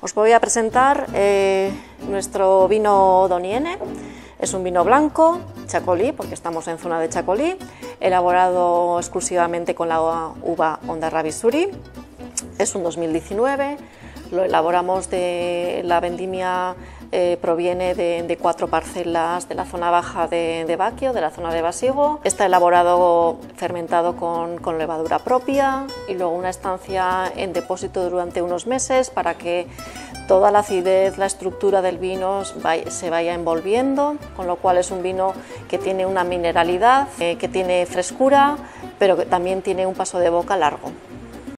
Os voy a presentar eh, nuestro vino Doniene. Es un vino blanco, chacolí, porque estamos en zona de chacolí, elaborado exclusivamente con la uva Onda Ravisuri. Es un 2019, lo elaboramos de la vendimia eh, proviene de, cuatro parcelas de la zona baja de, de, Baquio, de la zona de Basigo. Está elaborado fermentado con, levadura propia y luego una estancia en depósito durante unos meses para que toda la acidez, la estructura del vino se vaya envolviendo, con lo cual es un vino que tiene una mineralidad, eh, que tiene frescura, pero que también tiene un paso de boca largo.